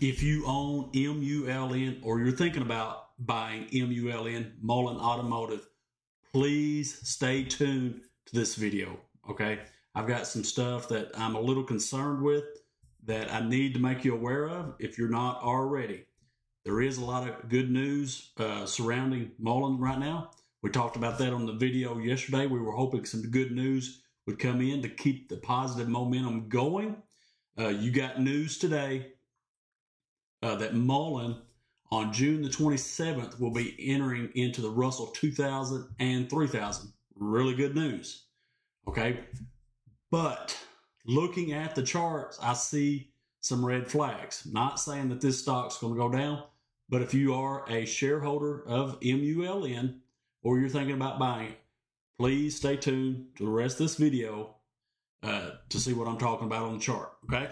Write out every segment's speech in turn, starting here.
if you own MULN or you're thinking about buying MULN, Mullen Automotive, please stay tuned to this video. Okay. I've got some stuff that I'm a little concerned with that I need to make you aware of if you're not already. There is a lot of good news uh, surrounding Mullen right now. We talked about that on the video yesterday. We were hoping some good news would come in to keep the positive momentum going. Uh, you got news today uh, that Mullen on June the 27th will be entering into the Russell 2000 and 3000. Really good news. Okay. But looking at the charts, I see some red flags. Not saying that this stock's going to go down, but if you are a shareholder of MULN or you're thinking about buying it, please stay tuned to the rest of this video uh, to see what I'm talking about on the chart. Okay.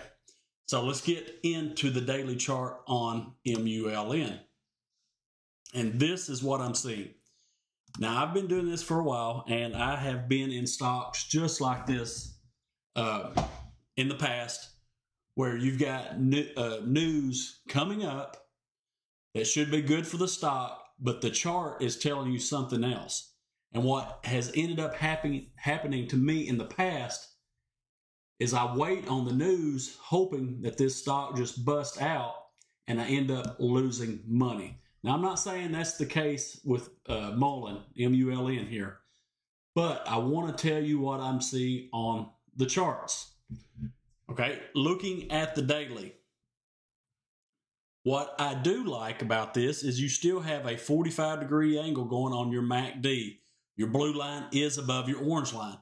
So let's get into the daily chart on MULN. And this is what I'm seeing. Now, I've been doing this for a while, and I have been in stocks just like this uh, in the past, where you've got new, uh, news coming up that should be good for the stock, but the chart is telling you something else. And what has ended up happening happening to me in the past is I wait on the news hoping that this stock just busts out and I end up losing money. Now, I'm not saying that's the case with uh, Mullen, M-U-L-N here, but I want to tell you what I'm seeing on the charts. Okay, looking at the daily, what I do like about this is you still have a 45 degree angle going on your MACD. Your blue line is above your orange line.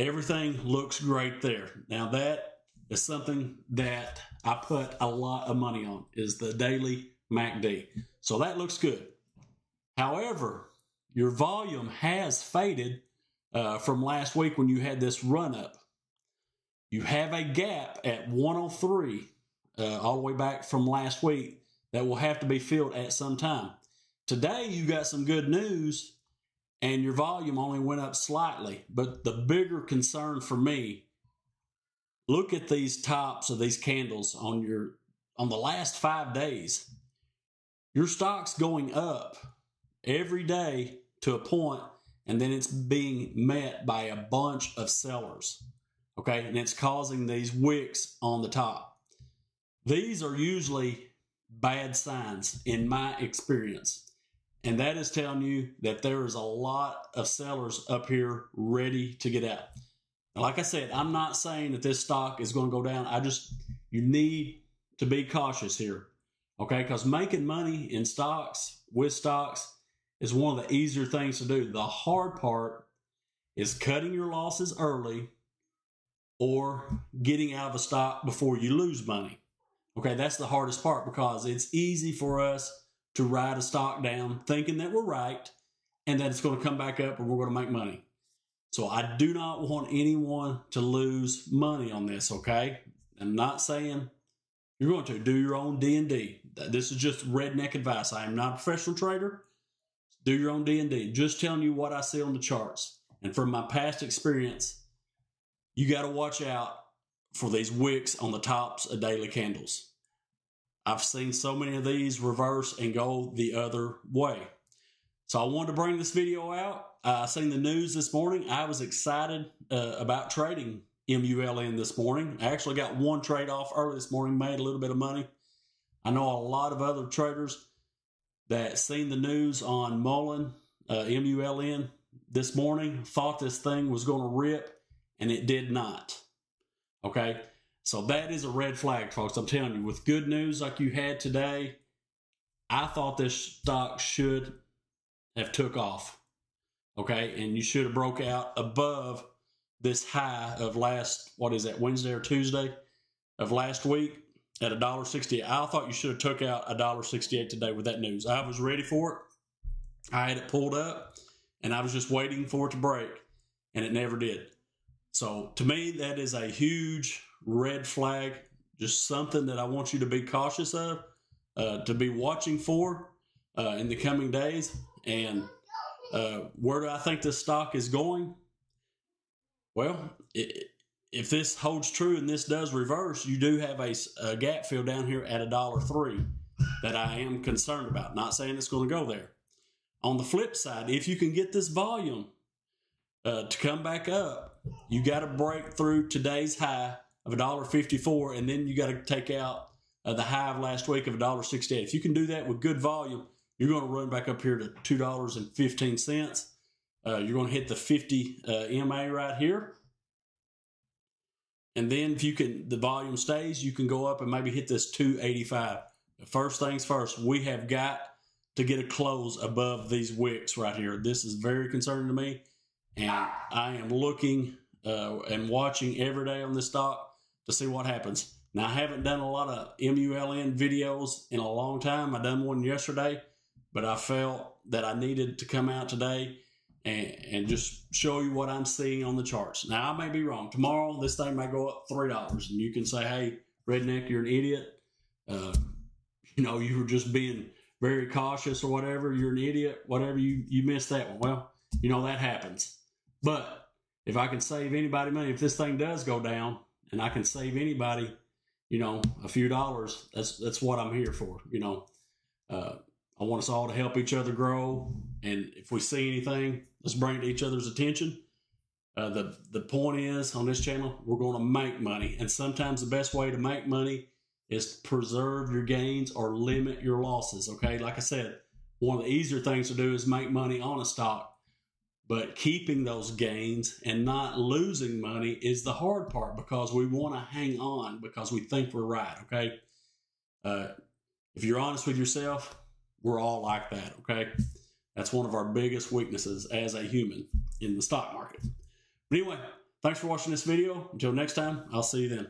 Everything looks great there. Now that is something that I put a lot of money on is the daily MACD. So that looks good. However, your volume has faded uh, from last week when you had this run up. You have a gap at 103 uh, all the way back from last week that will have to be filled at some time. Today, you got some good news and your volume only went up slightly. But the bigger concern for me, look at these tops of these candles on your on the last five days. Your stock's going up every day to a point, and then it's being met by a bunch of sellers. Okay, and it's causing these wicks on the top. These are usually bad signs in my experience. And that is telling you that there is a lot of sellers up here ready to get out. Like I said, I'm not saying that this stock is going to go down. I just, you need to be cautious here. Okay. Because making money in stocks with stocks is one of the easier things to do. The hard part is cutting your losses early or getting out of a stock before you lose money. Okay. That's the hardest part because it's easy for us to ride a stock down thinking that we're right and that it's going to come back up and we're going to make money. So I do not want anyone to lose money on this, okay? I'm not saying you're going to do your own D&D. This is just redneck advice. I am not a professional trader. Do your own D&D. Just telling you what I see on the charts. And from my past experience, you got to watch out for these wicks on the tops of daily candles. I've seen so many of these reverse and go the other way. So I wanted to bring this video out. I uh, seen the news this morning. I was excited uh, about trading MULN this morning. I actually got one trade off early this morning, made a little bit of money. I know a lot of other traders that seen the news on Mullen, uh, MULN this morning, thought this thing was going to rip, and it did not. Okay. So that is a red flag, folks. I'm telling you, with good news like you had today, I thought this stock should have took off. Okay, and you should have broke out above this high of last what is that Wednesday or Tuesday of last week at a dollar. I thought you should have took out a dollar sixty eight today with that news. I was ready for it. I had it pulled up, and I was just waiting for it to break, and it never did. So to me, that is a huge red flag, just something that I want you to be cautious of, uh, to be watching for uh, in the coming days. And uh, where do I think this stock is going? Well, it, if this holds true and this does reverse, you do have a, a gap fill down here at a dollar three that I am concerned about. Not saying it's going to go there. On the flip side, if you can get this volume uh, to come back up, you got to break through today's high of a dollar fifty-four, and then you got to take out uh, the high of last week of a dollar sixty-eight. If you can do that with good volume, you're going to run back up here to two dollars and fifteen cents. Uh, you're going to hit the fifty uh, MA right here. And then if you can, the volume stays, you can go up and maybe hit this 285. First things first, we have got to get a close above these wicks right here. This is very concerning to me. And I am looking uh, and watching every day on this stock to see what happens. Now, I haven't done a lot of MULN videos in a long time. I done one yesterday, but I felt that I needed to come out today and, and just show you what I'm seeing on the charts. Now, I may be wrong. Tomorrow, this thing may go up $3, and you can say, hey, Redneck, you're an idiot. Uh, you know, you were just being very cautious or whatever. You're an idiot, whatever. You, you missed that one. Well, you know, that happens. But if I can save anybody money, if this thing does go down and I can save anybody, you know, a few dollars, that's, that's what I'm here for, you know. Uh, I want us all to help each other grow. And if we see anything, let's bring it to each other's attention. Uh, the the point is on this channel, we're going to make money, and sometimes the best way to make money is to preserve your gains or limit your losses. Okay, like I said, one of the easier things to do is make money on a stock, but keeping those gains and not losing money is the hard part because we want to hang on because we think we're right. Okay, uh, if you're honest with yourself, we're all like that. Okay. That's one of our biggest weaknesses as a human in the stock market. But anyway, thanks for watching this video. Until next time, I'll see you then.